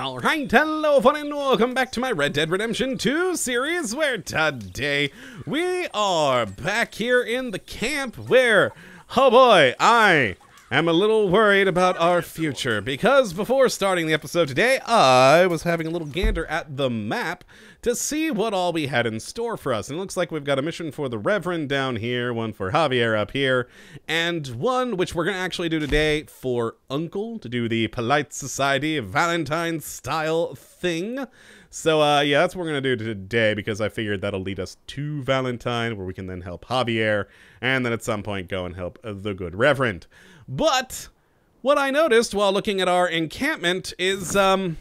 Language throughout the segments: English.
Alright, hello fun and welcome back to my Red Dead Redemption 2 series where today we are back here in the camp where, oh boy, I am a little worried about our future because before starting the episode today, I was having a little gander at the map to see what all we had in store for us. And it looks like we've got a mission for the Reverend down here, one for Javier up here, and one which we're going to actually do today for Uncle to do the Polite Society Valentine style thing. So, uh, yeah, that's what we're going to do today because I figured that'll lead us to Valentine where we can then help Javier and then at some point go and help the good Reverend. But what I noticed while looking at our encampment is, um,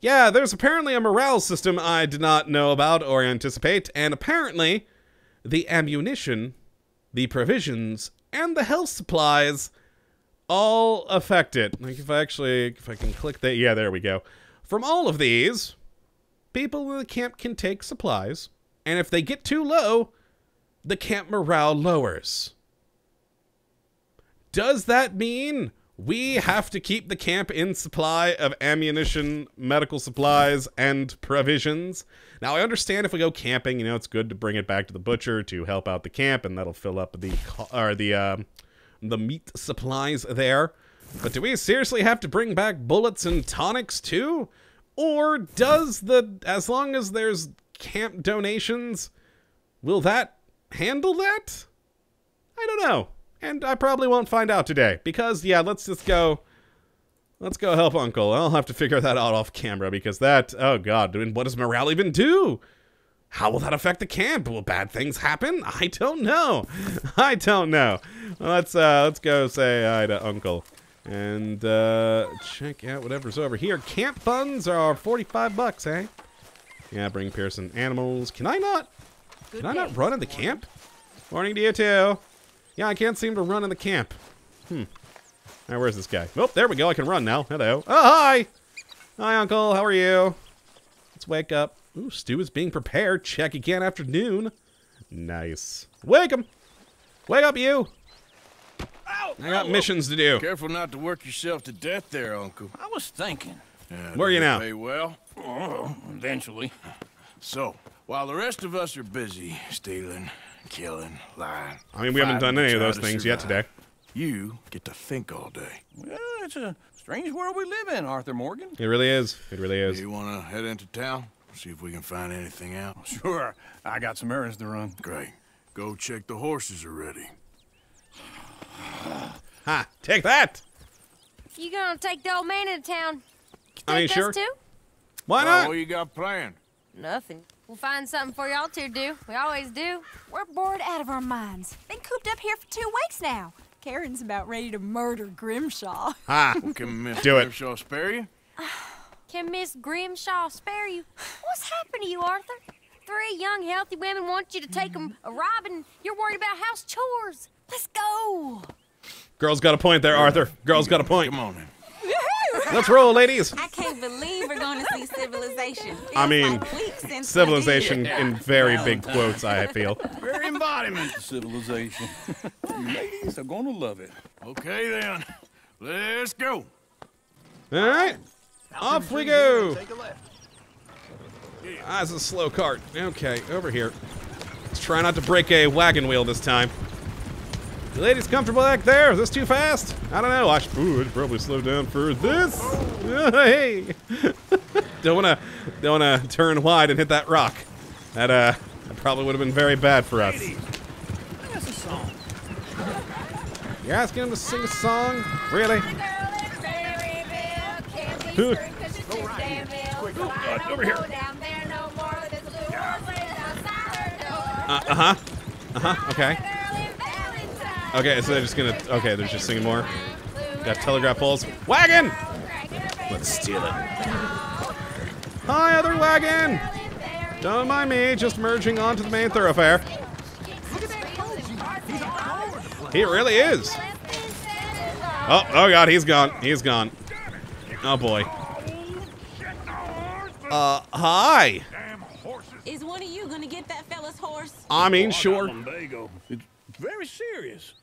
yeah, there's apparently a morale system I did not know about or anticipate, and apparently the ammunition, the provisions, and the health supplies all affect it. Like if I actually, if I can click that, yeah, there we go. From all of these, people in the camp can take supplies, and if they get too low, the camp morale lowers. Does that mean we have to keep the camp in supply of ammunition, medical supplies, and provisions? Now, I understand if we go camping, you know, it's good to bring it back to the butcher to help out the camp, and that'll fill up the or the um, the meat supplies there. But do we seriously have to bring back bullets and tonics too? Or does the as long as there's camp donations, will that handle that? I don't know. And I probably won't find out today because yeah, let's just go let's go help Uncle. I'll have to figure that out off camera because that oh god, what does morale even do? How will that affect the camp? Will bad things happen? I don't know. I don't know. Let's uh let's go say hi to Uncle. And uh check out whatever's over here. Camp funds are 45 bucks, eh? Yeah, bring Pearson animals. Can I not Can I not run in the camp? Morning to you too. Yeah, I can't seem to run in the camp. Hmm. Now, where's this guy? Oh, there we go. I can run now. Hello. Oh, hi! Hi, Uncle. How are you? Let's wake up. Ooh, stew is being prepared. Check again after noon. Nice. Wake him! Wake up, you! Ow, I got missions to do. Careful not to work yourself to death there, Uncle. I was thinking. Yeah, Where are you now? Pay well. Oh, eventually. So, while the rest of us are busy stealing, killing, lying. I mean, we haven't done any of those to things yet today. You get to think all day. Well, it's a strange world we live in, Arthur Morgan. It really is. It really is. You want to head into town? See if we can find anything out? Sure, I got some errands to run. Great. Go check the horses are ready. Ha! Take that! You gonna take the old man into town? Take I mean, us sure. too? Why Oh, not? what you got planned? Nothing. We'll find something for y'all to do. We always do. We're bored out of our minds. Been cooped up here for two weeks now. Karen's about ready to murder Grimshaw. Ha! Well, can Miss Do it. Grimshaw spare you? Can Miss Grimshaw spare you? What's happened to you, Arthur? Three young, healthy women want you to take mm-hmm. them a robbing. You're worried about house chores. Let's go. Girl's got a point there, Arthur. Girl's got a point. Come on in. Let's roll, ladies. I can't believe we're going to see civilization. I mean, like weeks since we Civilization in very big quotes, I feel. Very embodiment of civilization. Ladies are gonna love it. Okay, then. Let's go. All right, off we go. Ah, it's a slow cart. Okay, over here. Let's try not to break a wagon wheel this time. You ladies comfortable back there? Is this too fast? I don't know. I should, ooh, I'd probably slow down for this. hey, don't wanna, don't wanna turn wide and hit that rock. That uh, that probably would have been very bad for us. That's a song. You're asking him to sing a song? Really? Who- over here. Uh huh. Uh huh. Okay. Okay, so they're just gonna. Okay, they're just singing more. Got telegraph poles. Wagon! Let's steal it. Hi, other wagon! Don't mind me, just merging onto the main thoroughfare. He really is. Oh, oh god, he's gone. He's gone. Oh boy. Uh, hi. Is one of you going to get that fella's horse? I mean, sure. It's very serious.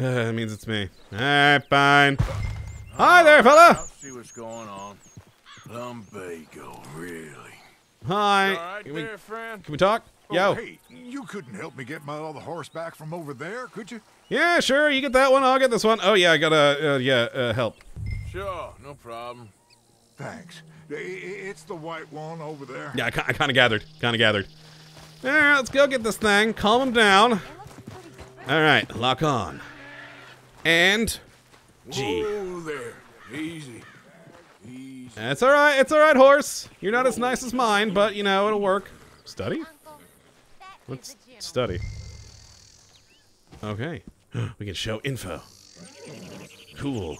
Uh, that means it's me. Alright, fine. Hi there, fella. I'll see what's going on. Lumbago, really? Hi. All right Can we, there, friend? can we talk? Oh, Yo. hey, you couldn't help me get my other horse back from over there, could you? Yeah, sure. You get that one. I'll get this one. Oh yeah, I gotta. Uh, yeah, uh, help. Sure, no problem. Thanks. I- I- It's the white one over there. Yeah, I, I kind of gathered. Kind of gathered. All right, let's go get this thing. Calm him down. All right, lock on. And G. Whoa there. Easy. Easy. It's all right. It's all right, horse. You're not as nice as mine, but you know it'll work. Study? Let's study. Okay. we can show info. Cool.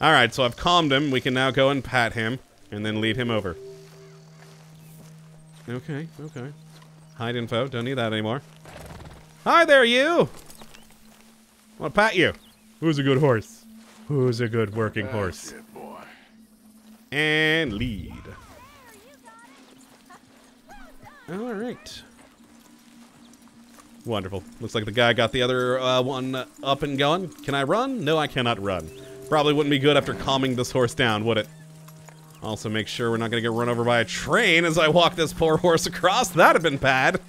All right, so I've calmed him. We can now go and pat him and then lead him over. Okay, okay. Hide info. Don't need that anymore. Hi there, you. I want to pat you. Who's a good horse? Who's a good working horse? And lead. All right. Wonderful. Looks like the guy got the other uh, one up and going. Can I run? No, I cannot run. Probably wouldn't be good after calming this horse down, would it? Also, make sure we're not going to get run over by a train as I walk this poor horse across. That'd have been bad.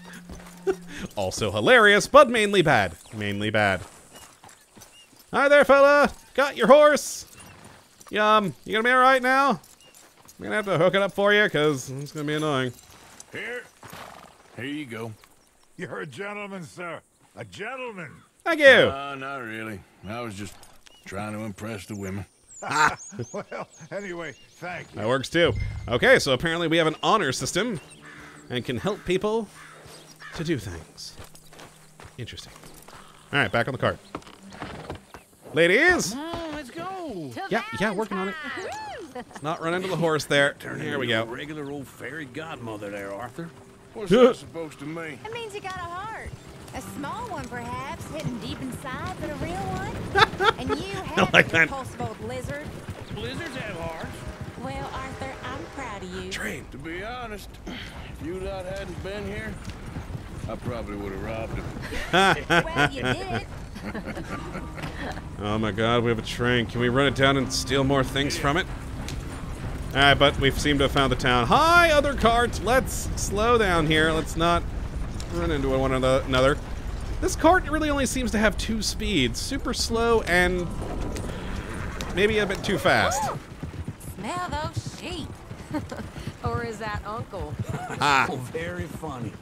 also hilarious, but mainly bad. Mainly bad. Hi there, fella. Got your horse. Yum. You gonna be alright now? I'm gonna have to hook it up for you, because it's gonna be annoying. Here. Here you go. You're a gentleman, sir. A gentleman. Thank you. Uh, not really. I was just trying to impress the women. Well, anyway, thank you. That works too. Okay, so apparently we have an honor system and can help people to do things. Interesting. All right, back on the cart. Ladies, Oh, let's go. yeah, yeah, working on it. Let's not run into the horse there. Turn Here we go. Regular old fairy godmother there, Arthur. What's that supposed to mean? It means you got a heart. A small one, perhaps, hidden deep inside, but a real one. and you have like a that. repulsive old lizard. Blizzards have hearts. Well, Arthur, I'm proud of you. Train. To be honest, if you lot hadn't been here, I probably would have robbed him. well, you did it. Oh my god, we have a train. Can we run it down and steal more things from it? Alright, but we seem to have found the town. Hi, other carts! Let's slow down here. Let's not run into one another. This cart really only seems to have two speeds. Super slow and maybe a bit too fast. Smell those sheep. or is that Uncle? Ah. Oh, very funny.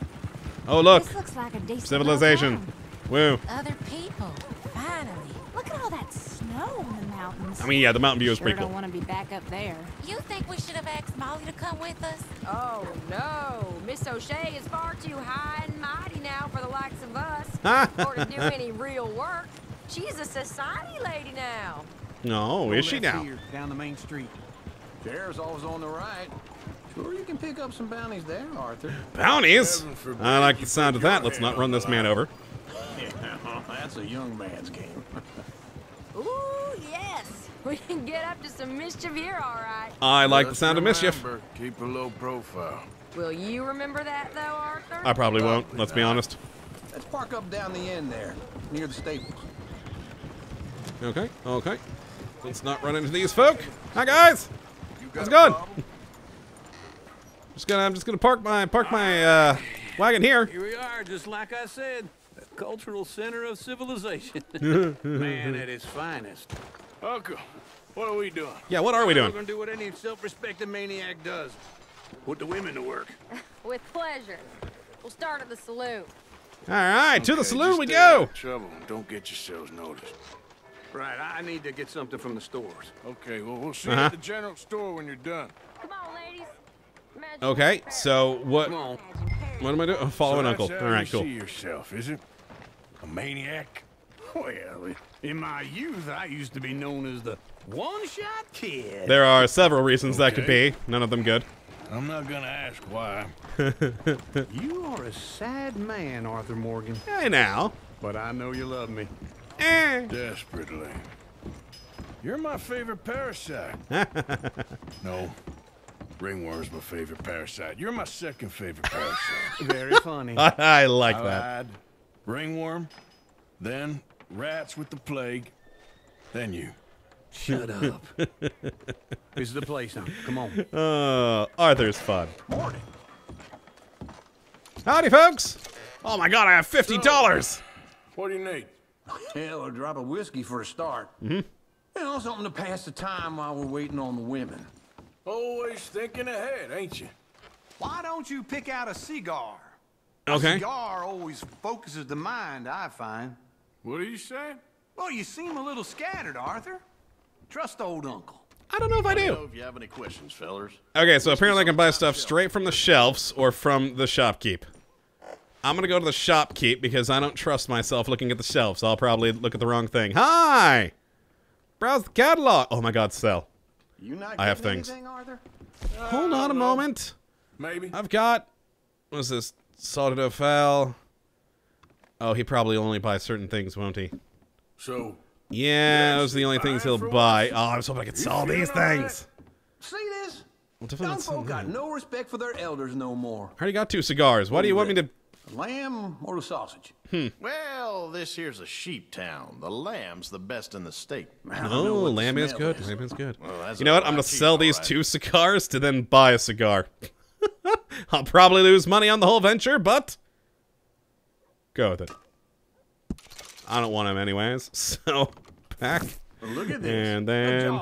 Oh, look. This looks like a decent Civilization. Little Woo. town. Other people. Finally. Look at all that snow in the mountains. I mean, yeah, the mountain view is Sure pretty don't want to be back up there. You think we should have asked Molly to come with us? Oh, no. Miss O'Shea is far too high and mighty now for the likes of us. or to do any real work. She's a society lady now. No, is she That's now? Here, down the main street. Sheriff's always on the right. Sure, you can pick up some bounties there, Arthur. Bounties? Heaven forbid I like you the sound put of that. your Let's not hand run on this the man line. over. Yeah, that's a young man's game. Ooh, yes. We can get up to some mischief here, all right. I like the Just sound of mischief. remember, Keep a low profile. Will you remember that, though, Arthur? I probably won't, let's be honest. Let's park up down the end there, near the stables. Okay, okay. Let's not run into these folk. Hi guys. You got How's it going? Just gonna, I'm just gonna park my park my uh, wagon here. Here we are, just like I said. The cultural center of civilization. Man at his finest. Uncle, what are we doing? Yeah, what are we doing? We're gonna do what any self-respecting maniac does. Put the women to work. With pleasure. We'll start at the saloon. All right, to the saloon we go. Trouble. Don't get yourselves noticed. Right, I I need to get something from the stores. Okay, well, we'll see Uh-huh. you at the general store when you're done. Come on, ladies. Imagine Okay, so what? Come on. Imagine Paris. What am I doing? Oh, follow so an uncle. All right, cool. see yourself, is it? A maniac? Well, in my youth, I used to be known as the one-shot kid. There are several reasons that could be. None of them good. I'm not gonna ask why. You are a sad man, Arthur Morgan. Hey now. But I know you love me. Eh. Desperately. You're my favorite parasite. no. Ringworm's my favorite parasite. You're my second favorite parasite. Very funny. I like I that. lied. Ringworm, then rats with the plague, then you. Shut up. this is the place now. Come on. Uh, Arthur's fun. Morning. Howdy, folks. Oh my God, I have fifty dollars. What do you need? Hell, a drop of whiskey for a start. Mm-hmm. You know, something to pass the time while we're waiting on the women. Always thinking ahead, ain't you? Why don't you pick out a cigar? Okay. A cigar always focuses the mind, I find. What are you saying? Well, you seem a little scattered, Arthur. Trust old uncle. I don't know if I do. Know if you have any questions, fellers. Okay, so apparently I can buy stuff straight from the shelves or from the shopkeep. I'm gonna go to the shopkeep because I don't trust myself looking at the shelves. I'll probably look at the wrong thing. Hi! Browse the catalog. Oh my god, sell. You not I have things. anything, Arthur? Hold on a moment. Maybe. I've got. What's this? Salted Offal. Oh, he probably only buys certain things, won't he? So, Yeah, Yes, those are the only things he'll buy. Oh, I was hoping I could sell these all right? things. See this? Well, definitely Young folk got no respect for their elders no more. I already got two cigars. Why do you want me to? Lamb or the sausage? Hmm. Well, this here's a sheep town. The lamb's the best in the state. Oh, lamb is good. is. Lamb is good. Well, you know what? I'm gonna cheap, sell these right. two cigars to then buy a cigar. I'll probably lose money on the whole venture, but go with it. I don't want them anyways. So pack. Look at this. and then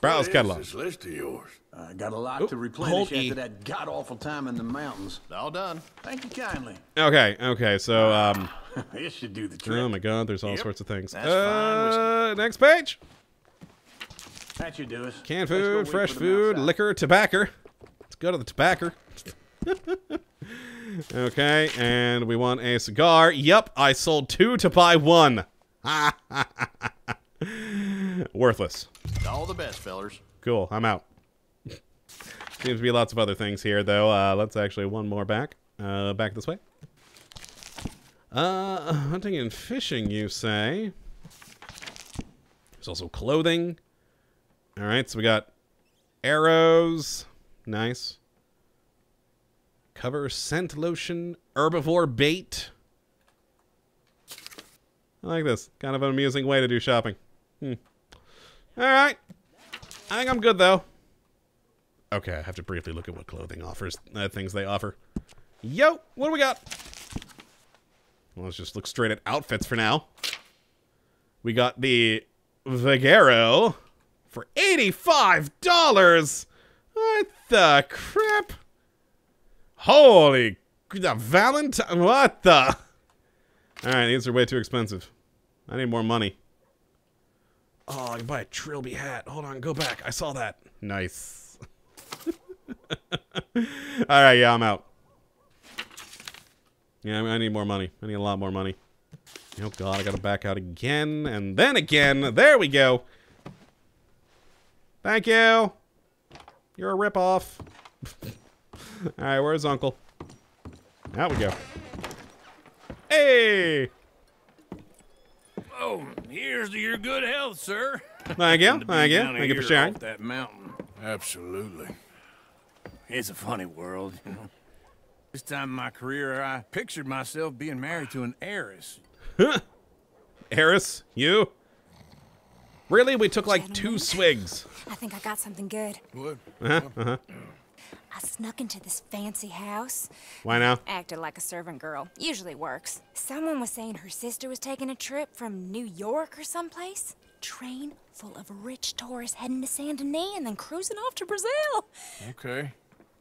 browse catalog. this list of yours? I got a lot Oop, to hold replenish E. after that god awful time in the mountains. All done. Thank you kindly. Okay, okay. So um, this should do the trick. oh my god, there's all sorts of things. That's fine. Uh, next page. that should do us. Canned food, fresh food, liquor, tobacco. Let's go to the tobacco. okay, and we want a cigar. Yep, I sold two to buy one. Worthless. All the best, fellers. Cool, I'm out. Seems to be lots of other things here, though. Uh, let's actually one more back. Uh, back this way. Uh, hunting and fishing, you say? There's also clothing. All right, so we got arrows. Nice. Cover scent lotion, herbivore bait. I like this. Kind of an amusing way to do shopping. Hmm. All right. I think I'm good though. Okay, I have to briefly look at what clothing offers, uh, things they offer. Yo, what do we got? Well, let's just look straight at outfits for now. We got the Vaquero for $85. What the crap? Holy, the Valentine, what the? All right, these are way too expensive. I need more money. Oh, I can buy a Trilby hat. Hold on, go back. I saw that. Nice. All right, yeah, I'm out. Yeah, I I need more money. I need a lot more money. Oh god, I gotta back out again and then again. There we go. Thank you. You're a ripoff. All right, where's Uncle? Out we go. Hey. Oh, here's to your good health, sir. Thank you. Good to be Thank you. Thank you for sharing. that mountain. Absolutely. It's a funny world, you know. This time in my career, I pictured myself being married to an heiress. heiress? you? Really? We took like two swigs. I think I got something good. What? Uh huh. I snuck into this fancy house. Why now? Acted like a servant girl. Usually works. Someone was saying her sister was taking a trip from New York or someplace. Train full of rich tourists heading to Saint Denis and then cruising off to Brazil. Okay.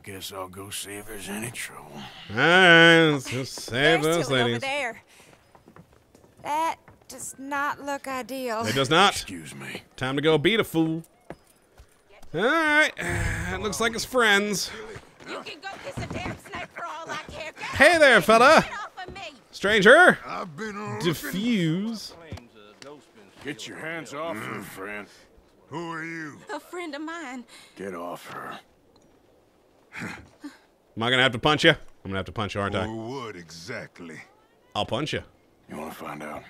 I guess I'll go see if there's any trouble. Alright, let's just save There's those Tilly over there. That does not look ideal. It does not. Excuse me. Time to go beat a fool. Alright, it looks like it's friends. You can go kiss a damn snake for all I care. Get Hey there, fella. off of me. Stranger. I've been. Diffuse. Get your hands off mm. her, friend. Who are you? A friend of mine. Get off her. Am I gonna have to punch you? I'm gonna have to punch you, aren't Or I? what exactly? I'll punch you. You want to find out?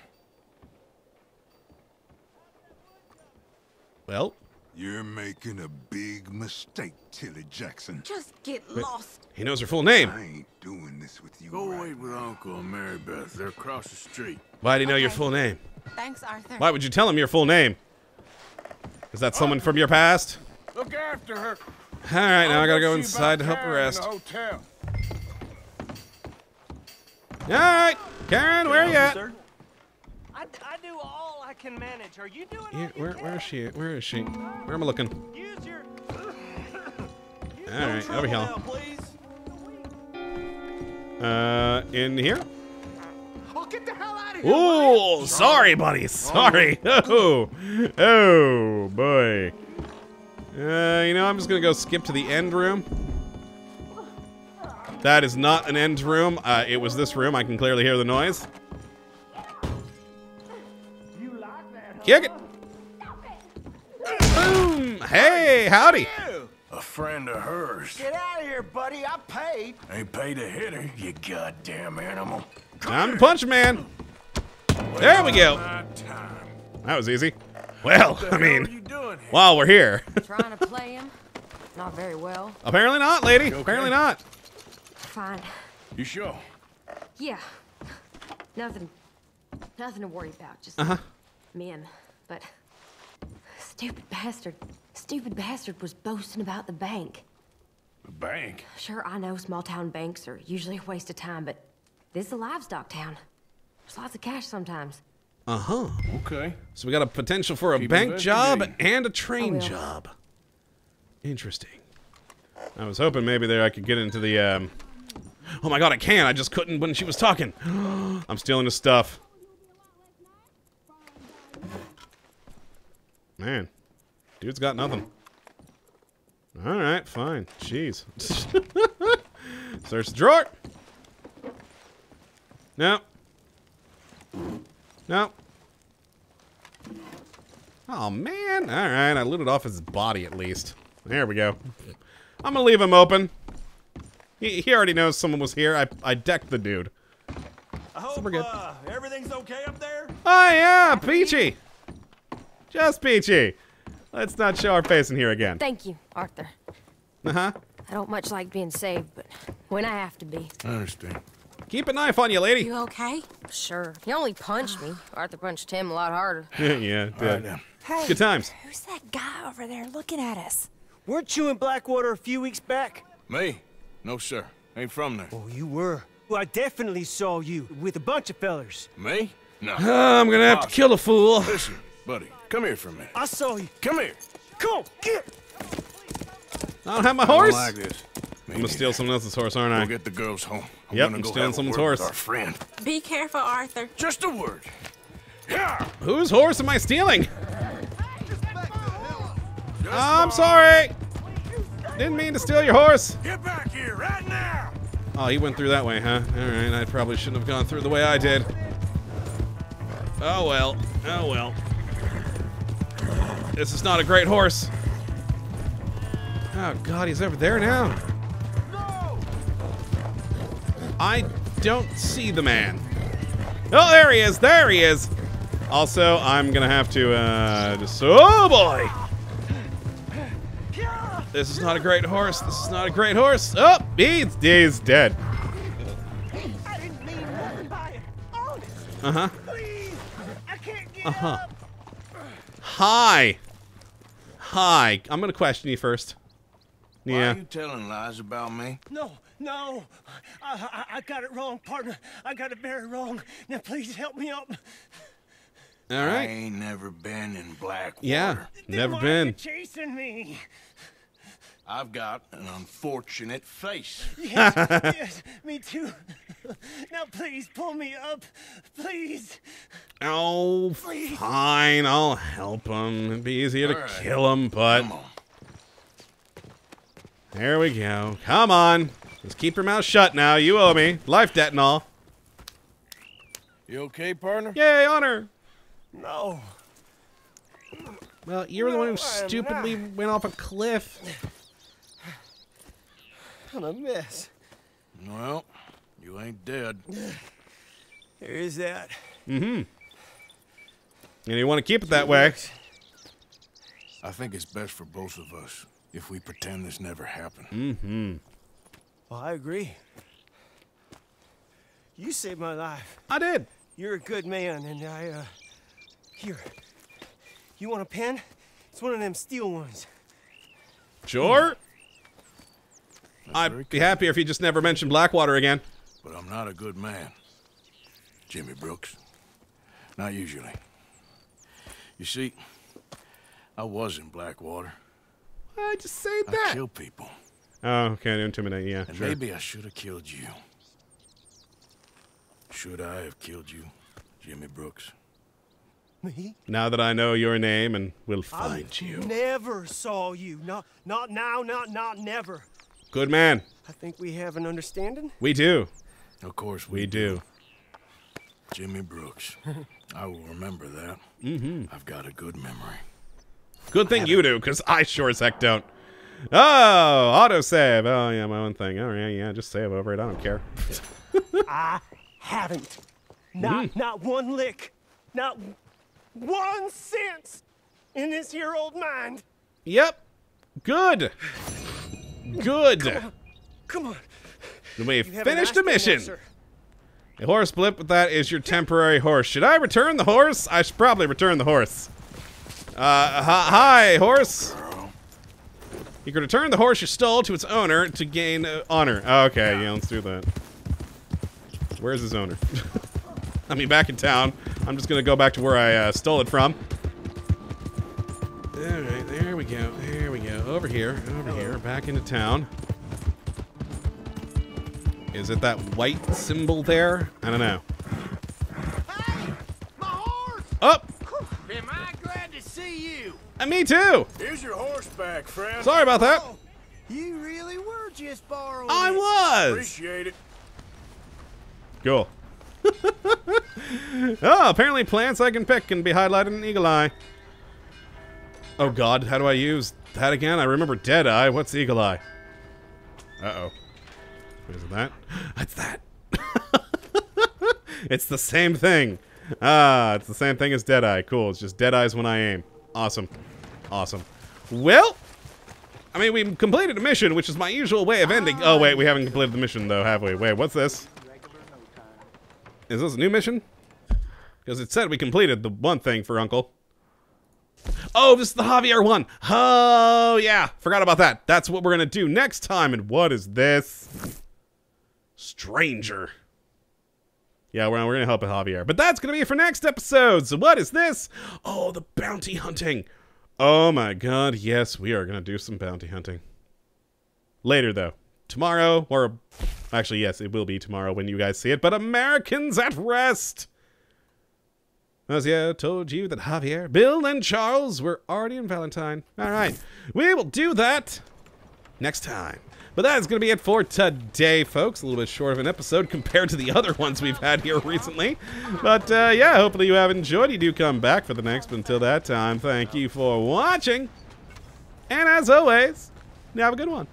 Well, You're making a big mistake, Tilly Jackson. Just get lost. he knows her full name. I ain't doing this with you. Go right wait with Uncle and Mary Beth. They're across the street. Why do you know your full name? Thanks, Arthur. Why would you tell him your full name? Is that someone from your past? Look after her. All right, now I gotta go inside to help the Karen in rest. the All hotel. right, Karen, where are you at? Sir? I, I do all I can manage. Are you doing Yeah, where, where is she? Where is she? Where am I looking? Use your... All right, over here. Now, please. Uh, in here? Oh, get the hell out of here! Oh, sorry, buddy. Sorry. Oh, oh boy. Uh, you know, I'm just gonna go skip to the end room. That is not an end room. Uh, it was this room. I can clearly hear the noise. Kick it. Boom. Hey, howdy. A friend of hers. Get out of here, buddy. I paid. Ain't paid to hit her, you goddamn animal. I'm the punch man. There we go. My time. That was easy. Well, I mean, are you doing here? while we're here. Trying to play him? Not very well. Apparently not, lady. Okay? Apparently not. Fine. You sure? Yeah. Nothing. Nothing to worry about. Just Uh-huh. men. But stupid bastard. Stupid bastard was boasting about the bank. The bank. Sure, I know small town banks are usually a waste of time, but this is a livestock town. There's lots of cash sometimes. Uh huh. Okay. So we got a potential for a Keep bank job and a train job. Interesting. I was hoping maybe there I could get into the. Um... Oh my god, I can! I just couldn't when she was talking. I'm stealing his stuff. Man, dude's got nothing. All right, fine. Jeez. Search the drawer. No. No. Oh man! All right, I looted off his body at least. There we go. I'm gonna leave him open. He, he already knows someone was here. I I decked the dude. I hope we're good. Uh, everything's okay up there. Oh yeah, Peachy. Just Peachy. Let's not show our face in here again. Thank you, Arthur. Uh huh. I don't much like being saved, but when I have to be. I understand. Keep a knife on you, lady. You okay? Sure. He only punched me. Arthur punched him a lot harder. yeah, All right, did. now. Hey, Good times. who's that guy over there looking at us? Weren't you in Blackwater a few weeks back? Me? No, sir. Ain't from there. Oh, you were. Well, I definitely saw you with a bunch of fellers. Me? No. I'm gonna have to kill a fool. Listen, buddy. Come here for a minute. I saw you. Come here. Come on, get. I don't have my I don't horse. like this. I'm gonna steal someone else's horse, aren't I? We'll get the girls home. I'm Yep, gonna I'm go stealing someone's horse. Our friend. Be careful, Arthur. Just a word. Yeah. Whose horse am I stealing? I'm sorry. Didn't mean to steal your horse. Get back here right now. Oh, he went through that way, huh? All right, I probably shouldn't have gone through the way I did. Oh well. Oh well. This is not a great horse. Oh God, he's over there now. I don't see the man. Oh, there he is. There he is. Also, I'm gonna have to, uh, just, oh boy. This is not a great horse. This is not a great horse. Oh, he's, he's dead. I didn't mean nothing by it. Uh huh. Please. I can't get Uh huh. up. Hi. Hi. I'm gonna question you first. Why Yeah. are you telling lies about me? No, no. I, I, I got it wrong, partner. I got it very wrong. Now, please help me up. All right. I ain't never been in Blackwater. Yeah. Then Never why are you been. chasing me. I've got an unfortunate face. Yes, yes, me too. Now, please pull me up, please. Oh, fine. I'll help him. It'd be easier to All right. kill him, but Come on. there we go. Come on. Just keep your mouth shut now. You owe me. Life debt and all. You okay, partner? Yay, honor. No. Well, you were the one who I'm stupidly went off a cliff. I'm a mess. Well, you ain't dead. There is that. Mm-hmm. And you want to keep it that way. I think it's best for both of us if we pretend this never happened. Mm-hmm. Well, I agree. You saved my life. I did. You're a good man, and I, uh... Here. You want a pen? It's one of them steel ones. Sure. I'd be happier if you just never mentioned Blackwater again. But I'm not a good man. Jimmy Brooks. Not usually. You see, I was in Blackwater. I just say that. I that. kill people. Oh, okay, to intimidate, yeah, And sure. maybe I should have killed you. Should I have killed you, Jimmy Brooks? Me? Now that I know your name and will I find you. never saw you. Not, not now, not, not never. Good man. I think we have an understanding. We do. Of course We do. Jimmy Brooks. I will remember that. Mm-hmm. I've got a good memory. Good thing you do, because I sure as heck don't. Oh, autosave. Oh, yeah, my own thing. Oh, yeah, yeah, just save over it. I don't care. I haven't. Not, not one lick. Not one cent in this here old mind. Yep. Good. Good. Come on. We You haven't finished the mission. A horse blip with that is your temporary horse. Should I return the horse? I should probably return the horse. Uh, hi, horse. You can return the horse you stole to its owner to gain uh, honor. Okay, yeah, let's do that. Where's his owner? I mean, back in town. I'm just gonna go back to where I uh, stole it from. All right, there we go. There we go. Over here, over here, back into town. Is it that white symbol there? I don't know. And me too! Here's your horse back, friend. Sorry about that. You really were just borrowing. I was! Appreciate it. Cool. oh, apparently plants I can pick can be highlighted in Eagle Eye. Oh god, how do I use that again? I remember Dead Eye. What's Eagle Eye? Uh-oh. Is it that? It's that. it's the same thing. Ah, it's the same thing as Dead Eye. Cool. It's just Dead Eyes when I aim. Awesome. Awesome. Well, I mean, we completed a mission, which is my usual way of ending. Oh, wait, we haven't completed the mission, though, have we? Wait, what's this? Is this a new mission? Because it said we completed the one thing for Uncle. Oh, this is the Javier one. Oh, yeah. Forgot about that. That's what we're going to do next time. And what is this? Stranger. Yeah, we're, we're going to help with Javier. But that's going to be it for next episode. So what is this? Oh, the bounty hunting. Oh my god, yes, we are going to do some bounty hunting. Later, though. Tomorrow, or actually, yes, it will be tomorrow when you guys see it, but Americans at Rest! Yeah, told you that Javier, Bill, and Charles were already in Valentine. Alright, we will do that next time. But that is going to be it for today, folks. A little bit short of an episode compared to the other ones we've had here recently. But uh, yeah, hopefully you have enjoyed. You do come back for the next. But until that time, thank you for watching. And as always, have a good one.